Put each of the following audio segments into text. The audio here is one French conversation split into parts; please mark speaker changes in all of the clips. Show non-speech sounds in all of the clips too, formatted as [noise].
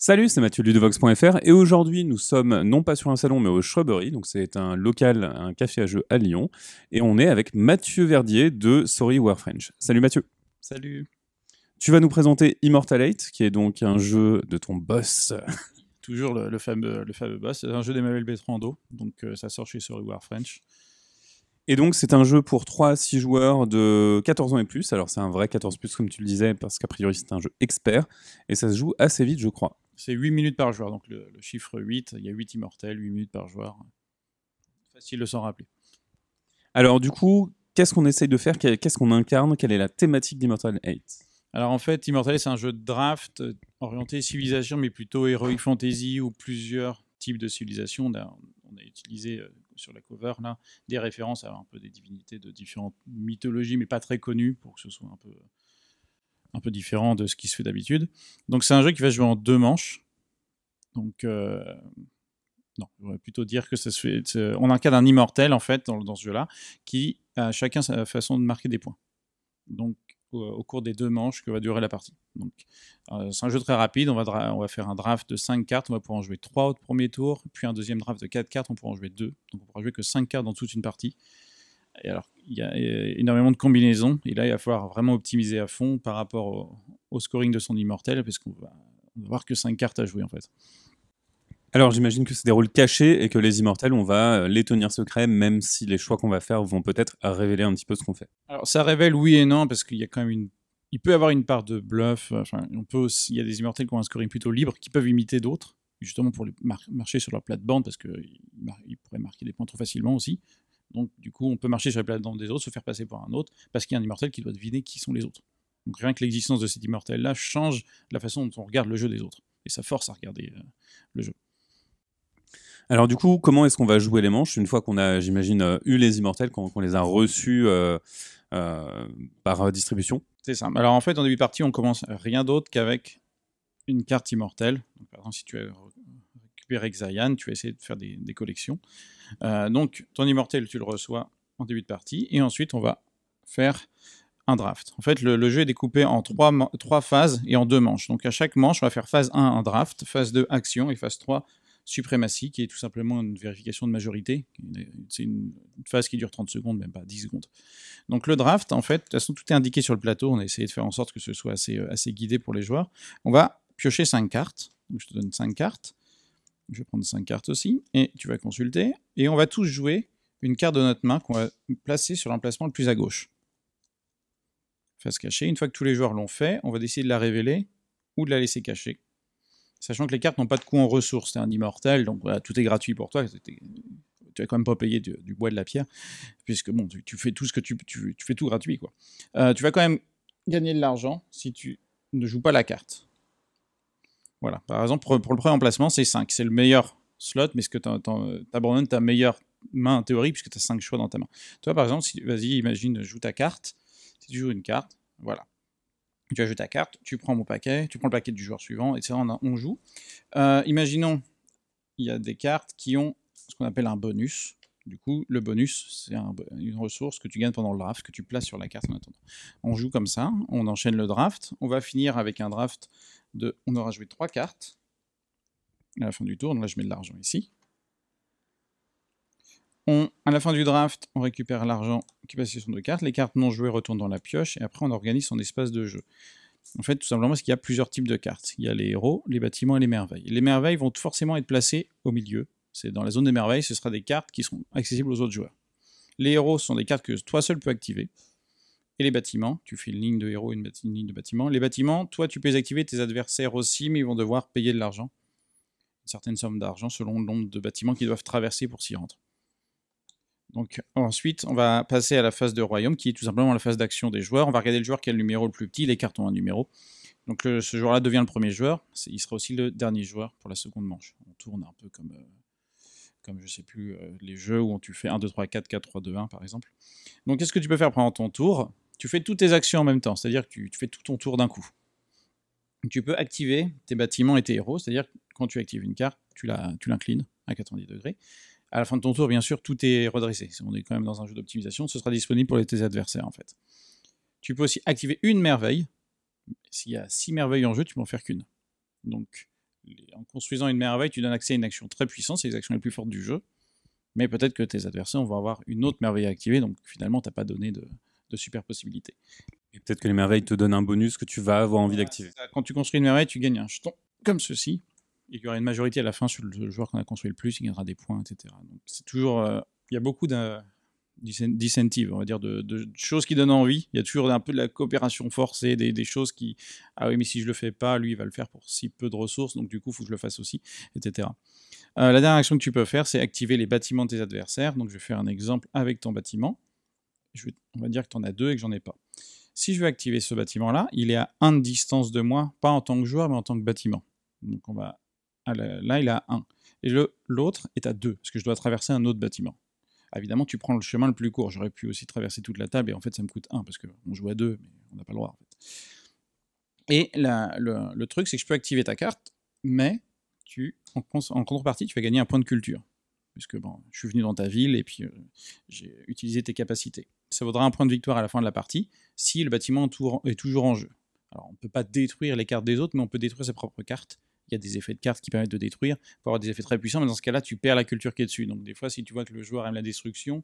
Speaker 1: Salut, c'est Mathieu Ludovox.fr et aujourd'hui nous sommes non pas sur un salon mais au Shrubbery, donc c'est un local, un café à jeux à Lyon et on est avec Mathieu Verdier de Sorry Warfrench. Salut Mathieu.
Speaker 2: Salut.
Speaker 1: Tu vas nous présenter Immortalate qui est donc un jeu de ton boss. [laughs]
Speaker 2: Toujours le, fameux, le fameux boss, c'est un jeu d'Emmanuel Bertrando, donc euh, ça sort chez Sorry Warfrench.
Speaker 1: Et donc, c'est un jeu pour 3 6 joueurs de 14 ans et plus. Alors, c'est un vrai 14 plus, comme tu le disais, parce qu'a priori, c'est un jeu expert. Et ça se joue assez vite, je crois.
Speaker 2: C'est 8 minutes par joueur. Donc, le, chiffre 8, il y a 8 immortels, 8 minutes par joueur. Facile de s'en rappeler.
Speaker 1: Alors, du coup, qu'est-ce qu'on essaye de faire? Qu'est-ce qu'on incarne? Quelle est la thématique d'Immortal 8
Speaker 2: alors en fait, Immortal, c'est un jeu de draft euh, orienté civilisation, mais plutôt heroic fantasy ou plusieurs types de civilisations. On a, on a utilisé euh, sur la cover là, des références à un peu des divinités de différentes mythologies, mais pas très connues, pour que ce soit un peu, un peu différent de ce qui se fait d'habitude. Donc c'est un jeu qui va jouer en deux manches. Donc euh, non, je voudrais plutôt dire que ça se fait. On incarne un immortel en fait dans, ce jeu-là, qui a chacun sa façon de marquer des points. Donc au, cours des deux manches que va durer la partie. Euh, c'est un jeu très rapide. On va, on va faire un draft de 5 cartes. On va pouvoir en jouer 3 au premier tour, puis un deuxième draft de 4 cartes. On pourra en jouer 2. Donc, on pourra jouer que 5 cartes dans toute une partie. Et alors, il y a énormément de combinaisons. Et là, il va falloir vraiment optimiser à fond par rapport au, scoring de son immortel, parce qu'on va, va avoir que 5 cartes à jouer en fait.
Speaker 1: Alors j'imagine que c'est des rôles cachés et que les immortels, on va euh, les tenir secrets, même si les choix qu'on va faire vont peut-être révéler un petit peu ce qu'on fait.
Speaker 2: Alors ça révèle oui et non, parce qu'il y a quand même une... Il peut y avoir une part de bluff, enfin, on peut aussi... il y a des immortels qui ont un scoring plutôt libre, qui peuvent imiter d'autres, justement pour les marcher sur leur plate-bande, parce qu'ils pourraient marquer des points trop facilement aussi. Donc du coup, on peut marcher sur la plate-bande des autres, se faire passer pour un autre, parce qu'il y a un immortel qui doit deviner qui sont les autres. Donc rien que l'existence de cet immortel-là change la façon dont on regarde le jeu des autres, et ça force à regarder euh, le jeu.
Speaker 1: Alors du coup, comment est-ce qu'on va jouer les manches une fois qu'on a, j'imagine, euh, eu les immortels, qu'on les a reçus euh, euh, par distribution?
Speaker 2: C'est ça. Alors en fait, en début de partie, on commence rien d'autre qu'avec une carte immortelle. par exemple, si tu as récupéré Xayan, tu vas essayer de faire des, collections. donc ton immortel, tu le reçois en début de partie, et ensuite on va faire un draft. En fait, le, jeu est découpé en trois, trois, phases et en deux manches. Donc à chaque manche, on va faire phase 1, un draft, phase 2, action, et phase 3, suprématie, qui est tout simplement une vérification de majorité. C'est une phase qui dure 30 secondes, même pas 10 secondes. Donc le draft, en fait, de toute façon, tout est indiqué sur le plateau. On a essayé de faire en sorte que ce soit assez, euh, assez guidé pour les joueurs. On va piocher 5 cartes. Donc je te donne 5 cartes. Je vais prendre 5 cartes aussi. Et tu vas consulter. Et on va tous jouer une carte de notre main qu'on va placer sur l'emplacement le plus à gauche. Face cachée. Une fois que tous les joueurs l'ont fait, on va décider de la révéler ou de la laisser cachée. Sachant que les cartes n'ont pas de coût en ressources, c'est un immortel, donc tout est gratuit pour toi. Tu vas quand même pas payer du, bois de la pierre, puisque bon, tu, fais tout ce que tu, tu, fais tout gratuit quoi. Euh, tu vas quand même gagner de l'argent si tu ne joues pas la carte. Voilà. Par exemple, pour, le premier emplacement, c'est 5. C'est le meilleur slot, mais ce que tu abandonnes ta meilleure main en théorie, puisque tu as 5 choix dans ta main. Toi, par exemple, si, vas-y, imagine, joue ta carte. Si tu joues une carte, voilà tu ajoutes ta carte, tu prends mon paquet, tu prends le paquet du joueur suivant, etc. On, on joue. Euh, imaginons, il y a des cartes qui ont ce qu'on appelle un bonus. Du coup, le bonus, c'est une ressource que tu gagnes pendant le draft, que tu places sur la carte en attendant. On joue comme ça, on enchaîne le draft. On va finir avec un draft On aura joué trois cartes à la fin du tour. Donc là, je mets de l'argent ici à la fin du draft, on récupère l'argent qui passe sur deux cartes. Les cartes non jouées retournent dans la pioche et après on organise son espace de jeu. En fait, tout simplement parce qu'il y a plusieurs types de cartes. Il y a les héros, les bâtiments et les merveilles. Les merveilles vont forcément être placées au milieu. C'est dans la zone des merveilles, ce sera des cartes qui seront accessibles aux autres joueurs. Les héros sont des cartes que toi seul peux activer. Et les bâtiments, tu fais une ligne de héros et une, ligne de bâtiments. Les bâtiments, toi tu peux les activer, tes adversaires aussi, mais ils vont devoir payer de l'argent. Une certaine somme d'argent selon le nombre de bâtiments qu'ils doivent traverser pour s'y rendre. Donc ensuite, on va passer à la phase de royaume, qui est tout simplement la phase d'action des joueurs. On va regarder le joueur qui a le numéro le plus petit, les cartes ont un numéro. Donc ce joueur-là devient le premier joueur, il sera aussi le dernier joueur pour la seconde manche. On tourne un peu comme, euh, comme je sais plus, euh, les jeux où tu fais 1, 2, 3, 4, 4, 3, 2, 1 par exemple. Donc qu'est-ce que tu peux faire pendant ton tour? Tu fais toutes tes actions en même temps, c'est-à-dire que tu, fais tout ton tour d'un coup. Tu peux activer tes bâtiments et tes héros, c'est-à-dire quand tu actives une carte, tu l'inclines à 90 degrés à la fin de ton tour, bien sûr, tout est redressé. On est quand même dans un jeu d'optimisation, ce sera disponible pour tes adversaires en fait. Tu peux aussi activer une merveille. S'il y a six merveilles en jeu, tu peux en faire qu'une. Donc en construisant une merveille, tu donnes accès à une action très puissante, c'est les actions les plus fortes du jeu. Mais peut-être que tes adversaires vont avoir une autre merveille à activer, donc finalement, tu n'as pas donné de, super possibilités.
Speaker 1: Et peut-être que les merveilles te donnent un bonus que tu vas avoir envie d'activer.
Speaker 2: Quand tu construis une merveille, tu gagnes un jeton comme ceci. Et il y aura une majorité à la fin sur le joueur qu'on a construit le plus, il gagnera des points, etc. Donc c'est toujours. Euh, il y a beaucoup d'incentives, on va dire, de, choses qui donnent envie. Il y a toujours un peu de la coopération forcée, des, des, choses qui. Ah oui, mais si je le fais pas, lui, il va le faire pour si peu de ressources, donc du coup, il faut que je le fasse aussi, etc. Euh, la dernière action que tu peux faire, c'est activer les bâtiments de tes adversaires. Donc je vais faire un exemple avec ton bâtiment. On va dire que tu en as deux et que j'en ai pas. Si je veux activer ce bâtiment-là, il est à 1 de distance de moi, pas en tant que joueur, mais en tant que bâtiment. Donc on va. Ah, là, il est à 1. Et l'autre est à 2, parce que je dois traverser un autre bâtiment. évidemment, tu prends le chemin le plus court. J'aurais pu aussi traverser toute la table, et en fait, ça me coûte 1, parce qu'on joue à 2, mais on n'a pas le droit. Et le, le, truc, c'est que je peux activer ta carte, mais tu, en, contrepartie, tu vas gagner un point de culture. Puisque bon, je suis venu dans ta ville et puis euh, j'ai utilisé tes capacités. Ça vaudra un point de victoire à la fin de la partie si le bâtiment est toujours en jeu. Alors on ne peut pas détruire les cartes des autres, mais on peut détruire ses propres cartes. Il y a des effets de cartes qui permettent de détruire, pour avoir des effets très puissants, mais dans ce cas-là, tu perds la culture qui est dessus. Donc des fois, si tu vois que le joueur aime la destruction,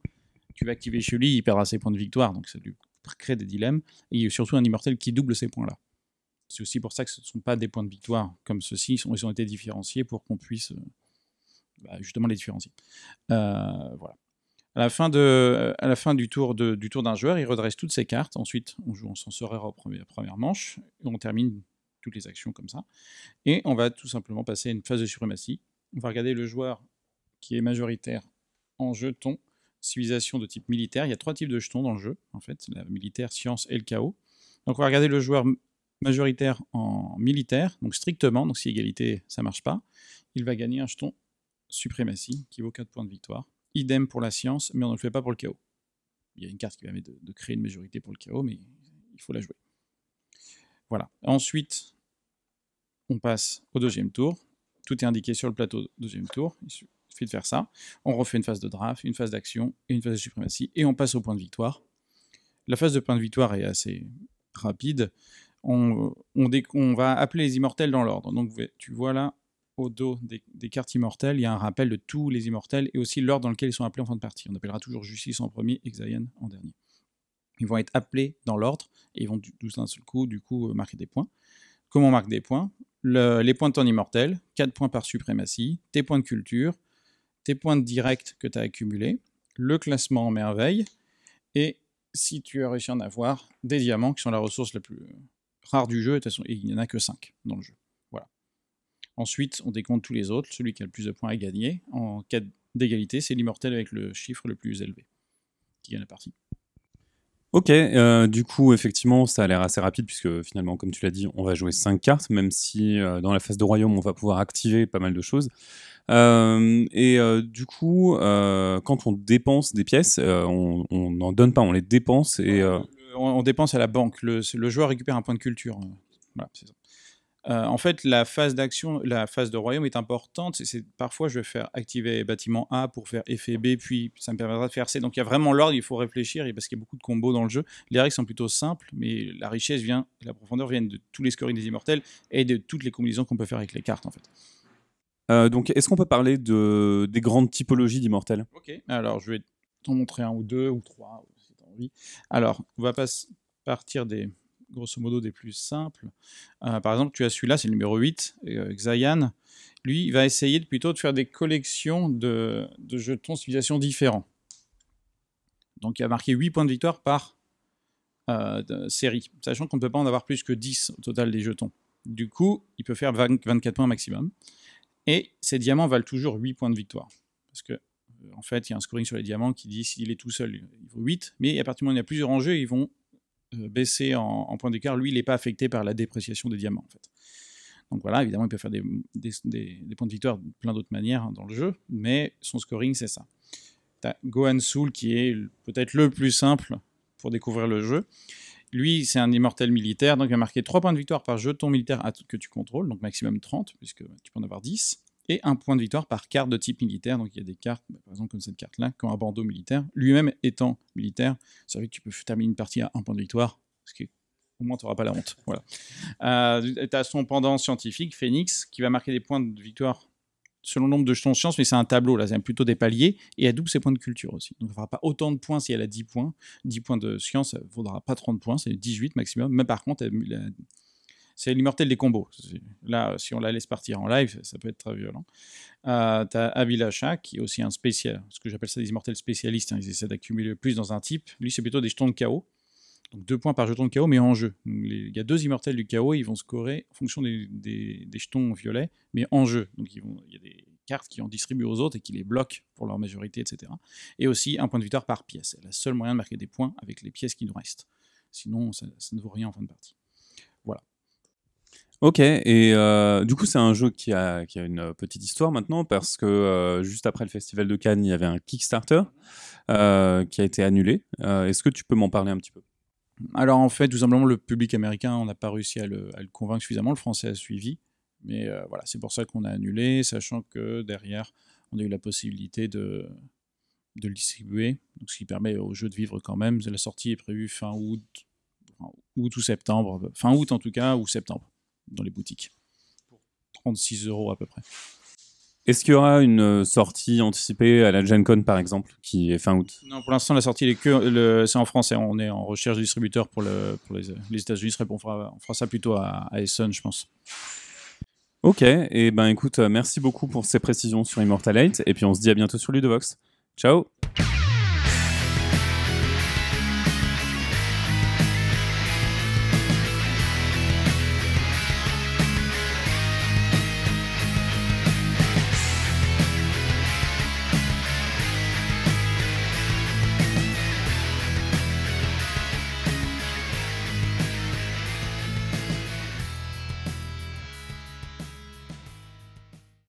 Speaker 2: tu vas activer chez lui, il perdra ses points de victoire, donc ça lui crée des dilemmes. Et il y a surtout un immortel qui double ces points-là. C'est aussi pour ça que ce ne sont pas des points de victoire comme ceux-ci, ils ont été différenciés pour qu'on puisse euh, bah, justement les différencier. Euh, voilà. À la fin, du tour du tour d'un joueur, il redresse toutes ses cartes. Ensuite, on joue en sera au premier, première manche. On termine toutes les actions comme ça. Et on va tout simplement passer à une phase de suprématie. On va regarder le joueur qui est majoritaire en jetons, civilisation de type militaire. Il y a trois types de jetons dans le jeu, en fait, la militaire, science et le chaos. Donc on va regarder le joueur majoritaire en militaire, donc strictement, donc si égalité ça marche pas, il va gagner un jeton suprématie qui vaut 4 points de victoire. Idem pour la science, mais on ne le fait pas pour le chaos. Il y a une carte qui permet de, créer une majorité pour le chaos, mais il faut la jouer. Voilà. Ensuite, on passe au deuxième tour. Tout est indiqué sur le plateau deuxième tour. Il suffit de faire ça. On refait une phase de draft, une phase d'action et une phase de suprématie. Et on passe au point de victoire. La phase de point de victoire est assez rapide on, va appeler les immortels dans l'ordre. Donc tu vois là, au dos des, cartes immortelles, il y a un rappel de tous les immortels et aussi l'ordre dans lequel ils sont appelés en fin de partie. On appellera toujours Justice en premier, Exaïen en dernier. Ils vont être appelés dans l'ordre et ils vont tous d'un seul coup, du coup, euh, marquer des points. Comment on marque des points? Les points de ton immortel, 4 points par suprématie, tes points de culture, tes points de direct que tu as accumulés, le classement en merveille, et si tu as réussi à en avoir, des diamants qui sont la ressource la plus, rare du jeu, et il n'y en a que 5 dans le jeu. Voilà. Ensuite, on décompte tous les autres. Celui qui a le plus de points est gagné. En cas d'égalité, c'est l'immortel avec le chiffre le plus élevé qui gagne la partie.
Speaker 1: Ok, euh, du coup, effectivement, ça a l'air assez rapide puisque finalement, comme tu l'as dit, on va jouer 5 cartes, même si euh, dans la phase de royaume, on va pouvoir activer pas mal de choses. Euh, et du coup, quand on dépense des pièces, on n'en donne pas, on les dépense et
Speaker 2: on, dépense à la banque. Le, joueur récupère un point de culture. Euh, en fait, la phase d'action, la phase de royaume est importante. C'est, parfois, je vais faire activer bâtiment A pour faire effet B, puis ça me permettra de faire C. Donc, il y a vraiment l'ordre, il faut réfléchir, parce qu'il y a beaucoup de combos dans le jeu. Les règles sont plutôt simples, mais la richesse vient, la profondeur viennent de tous les scorings des immortels et de toutes les combinaisons qu'on peut faire avec les cartes, en fait.
Speaker 1: Euh, donc, est-ce qu'on peut parler de, des grandes typologies d'immortels?
Speaker 2: Ok, alors je vais t'en montrer un ou deux ou trois. Alors, on va pas partir des, grosso modo, des plus simples. Euh, par exemple, tu as celui-là, c'est le numéro 8, euh. Lui, il va essayer plutôt de faire des collections de, jetons civilisation différents. Donc, il a marqué 8 points de victoire par euh, série, sachant qu'on ne peut pas en avoir plus que 10 au total des jetons. Du coup, il peut faire 24 points maximum. Et ces diamants valent toujours 8 points de victoire. Parce que en fait, il y a un scoring sur les diamants qui dit s'il est tout seul, il vaut 8, mais à partir du moment où il y a plusieurs enjeux, ils vont euh, baisser en, point d'écart. Lui, il n'est pas affecté par la dépréciation des diamants, en fait. Donc voilà, évidemment, il peut faire des, points de victoire de plein d'autres manières dans le jeu, mais son scoring, c'est ça. Tu Gohan Soul, qui est peut-être le plus simple pour découvrir le jeu. Lui, c'est un immortel militaire, donc il va marquer 3 points de victoire par jeton militaire que tu contrôles, donc maximum 30, puisque tu peux en avoir 10 et un point de victoire par carte de type militaire. Donc il y a des cartes, bah, par exemple comme cette carte-là, comme un bandeau militaire. Lui-même étant militaire, ça veut dire que tu peux terminer une partie à un point de victoire, ce qui Au moins, tu n'auras pas la honte. Voilà. Euh, tu as son pendant scientifique, Phoenix, qui va marquer des points de victoire selon le nombre de jetons de science, mais c'est un tableau, là, c'est plutôt des paliers, et elle double ses points de culture aussi. Donc, elle ne fera pas autant de points si elle a 10 points. 10 points de science, ça ne vaudra pas 30 points, c'est 18 maximum. Mais par contre, c'est l'immortel des combos. Là, si on la laisse partir en live, ça peut être très violent. Euh, tu as Avilasha, qui est aussi un spécial, ce que j'appelle ça des immortels spécialistes. Hein, ils essaient d'accumuler le plus dans un type. Lui, c'est plutôt des jetons de chaos. Donc deux points par jeton de chaos, mais en jeu. Il y a deux immortels du chaos, ils vont scorer en fonction des, jetons violets, mais en jeu. Donc il y a des cartes qui en distribuent aux autres et qui les bloquent pour leur majorité, etc. Et aussi un point de victoire par pièce. C'est le seul moyen de marquer des points avec les pièces qui nous restent. Sinon, ça, ne vaut rien en fin de partie.
Speaker 1: Ok, et euh, du coup, c'est un jeu qui a, une petite histoire maintenant, parce que euh, juste après le Festival de Cannes, il y avait un Kickstarter euh, qui a été annulé. Est-ce que tu peux m'en parler un petit peu?
Speaker 2: Alors en fait, tout simplement, le public américain, on n'a pas réussi à le, convaincre suffisamment. Le français a suivi. Mais euh, voilà, c'est pour ça qu'on a annulé, sachant que derrière, on a eu la possibilité de, de le distribuer, donc ce qui permet au jeu de vivre quand même. La sortie est prévue fin août, août ou septembre, fin août en tout cas, ou septembre, dans les boutiques. Pour 36 euros à peu près.
Speaker 1: Est-ce qu'il y aura une euh, sortie anticipée à la Gen Con par exemple, qui est fin août?
Speaker 2: Non, pour l'instant la sortie c'est en français. On est en recherche de distributeur pour, le, pour les, États-Unis. On fera, on fera ça plutôt à, à Essen, je pense.
Speaker 1: Ok, et ben écoute, euh, merci beaucoup pour ces précisions sur Immortal 8, et puis on se dit à bientôt sur Ludovox. Ciao